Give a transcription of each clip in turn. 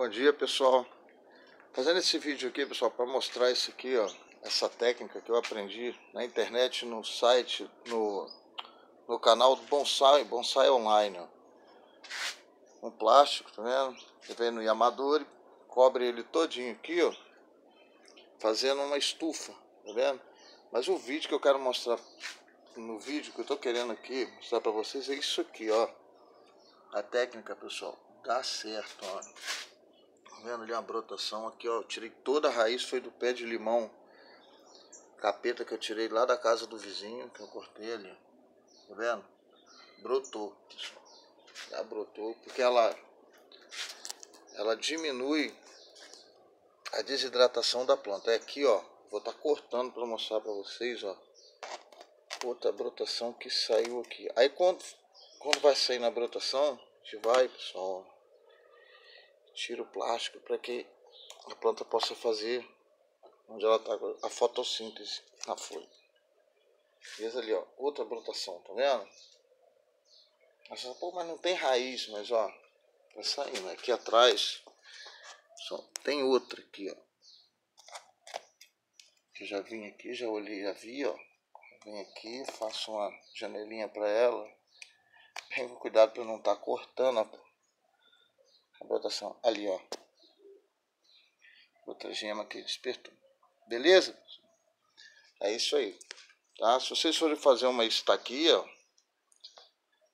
Bom dia pessoal, fazendo esse vídeo aqui pessoal para mostrar isso aqui ó, essa técnica que eu aprendi na internet, no site, no, no canal do Bonsai, Bonsai Online ó. Um plástico, tá vendo? Você vem no Yamadori, cobre ele todinho aqui ó, fazendo uma estufa, tá vendo? Mas o vídeo que eu quero mostrar, no vídeo que eu tô querendo aqui mostrar para vocês é isso aqui ó, a técnica pessoal, dá certo ó vendo ali uma brotação aqui, ó. Eu tirei toda a raiz, foi do pé de limão. Capeta que eu tirei lá da casa do vizinho, que eu cortei ali. Tá vendo? Brotou, pessoal. Já brotou, porque ela ela diminui a desidratação da planta. É aqui, ó. Vou estar tá cortando para mostrar para vocês, ó. Outra brotação que saiu aqui. Aí quando, quando vai sair na brotação, a gente vai, pessoal, tira o plástico para que a planta possa fazer onde ela está a fotossíntese na folha. Beleza ali, ó, outra brotação, tá vendo? Nossa, pô, mas não tem raiz, mas ó, tá saindo. Aqui atrás só tem outra aqui, ó. Eu já vim aqui, já olhei, já vi, ó. Vem aqui, faço uma janelinha para ela. Tenho cuidado para não estar tá cortando a a brotação ali, ó. Outra gema que despertou. Beleza? É isso aí. Tá? Se vocês forem fazer uma estaquia,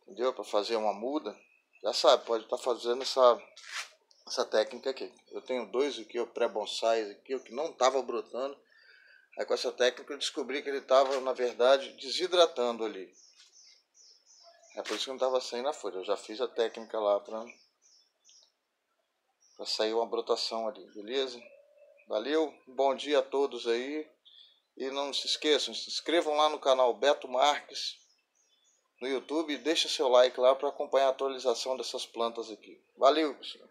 entendeu? Para fazer uma muda, já sabe, pode estar tá fazendo essa, essa técnica aqui. Eu tenho dois aqui, o pré-bonsais aqui, o que não estava brotando. Aí com essa técnica eu descobri que ele estava, na verdade, desidratando ali. É por isso que não estava saindo a folha. Eu já fiz a técnica lá para para sair uma brotação ali, beleza? Valeu, bom dia a todos aí. E não se esqueçam, se inscrevam lá no canal Beto Marques no YouTube e deixa seu like lá para acompanhar a atualização dessas plantas aqui. Valeu, pessoal.